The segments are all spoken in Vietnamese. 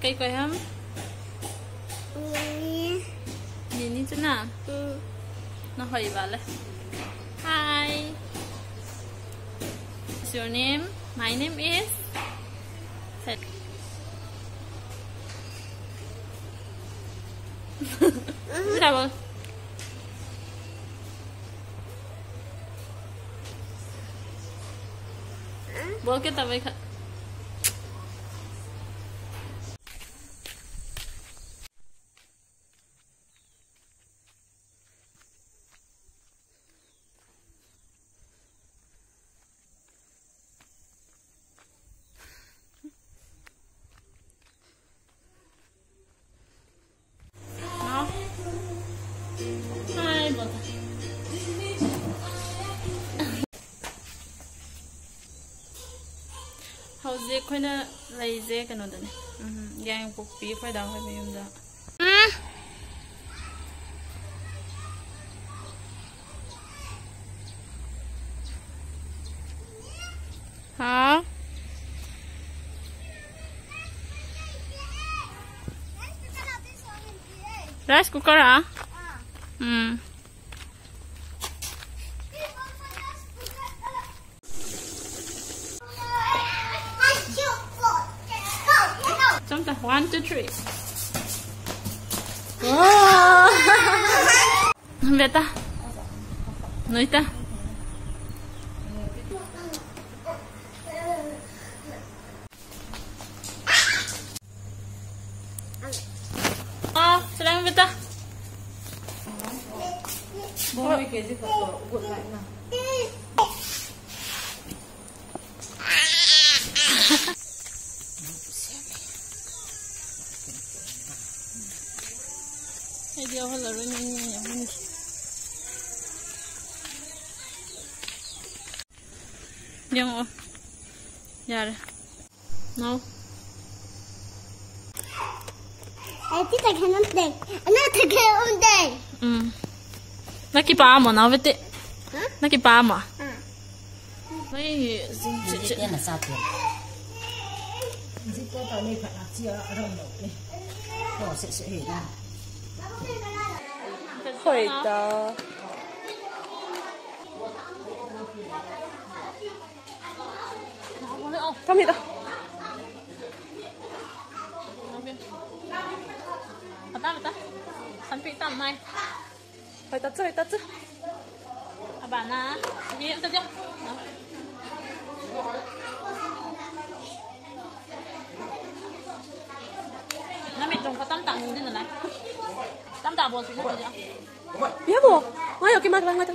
cây cây không nhìn như thế nào nó hơi vào lên hi What's your name my name is Set. Bravo. uh -huh. बोल के तब ꯑꯩꯈꯣꯏꯅ ꯂꯩꯁꯦ ꯀꯩꯅꯣꯗꯅꯦ ꯌꯥꯡꯄꯣꯛꯄꯤ ꯑꯩꯈꯣꯏ ꯗꯥ ꯍꯣꯏ ꯃꯌꯨꯝꯗ ꯍꯥ rice cooker hả? Chúng ta one, two, three. Wow. Về ta. Nói ta. À, sedang về ta. Bố mấy cái gì phải điều hơn là nhanh nhanh nhanh hơn. Yang oh. Yar. No. Ai tí ta khen ông đèn, anh ta khen ông đèn. Ừ. Nó cái ba mà nó với tệ. Nó cái ba mà. Mấy Chỉ tiền là sao tiền? Chỉ có tao này phải là chia. Bỏ sẽ sẽ ra. 会的。Come here. Bata bata. Sampai tam mai. Phải tắt rồi, tắt rồi. À bạn à. Đi em chưa? Nó mình trồng có tam tặng như thế này. Tam tặng bộ sự gì vậy? Biết bộ. Ngay ở cái mặt, ngay ở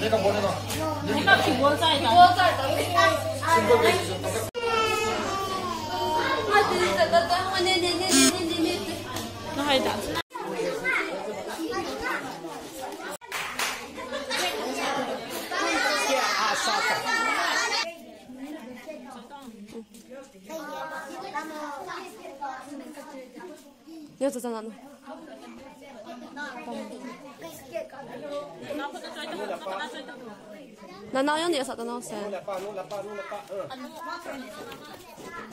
내가 보내놔. 내가 기본 사이 你要走在哪呢？难道要你啥子东西？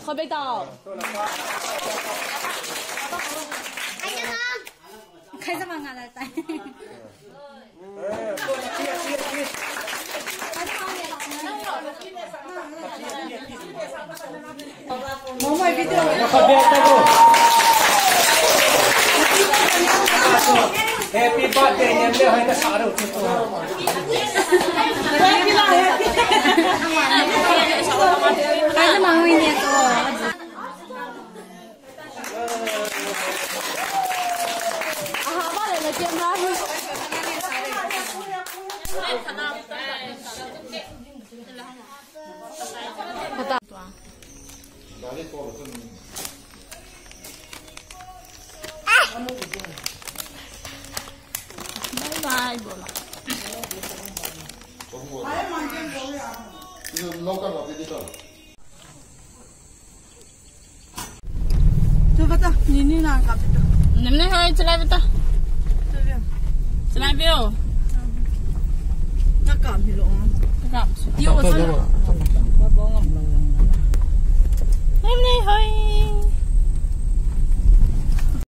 河北岛。开什么啊？来噻。Mama, video. Nakabeta ko. Happy birthday, Nyamle. Hay na sa araw. Happy lang, happy. Kaya na mahuwi niya to. ได้ตัวหรือเปล่าไม่ได้บ่ล่ะนี่เราก็มาไปดีต่อ bata nini na ka bata nemne ha chala bata chala bio na kam hilo na kam yo chala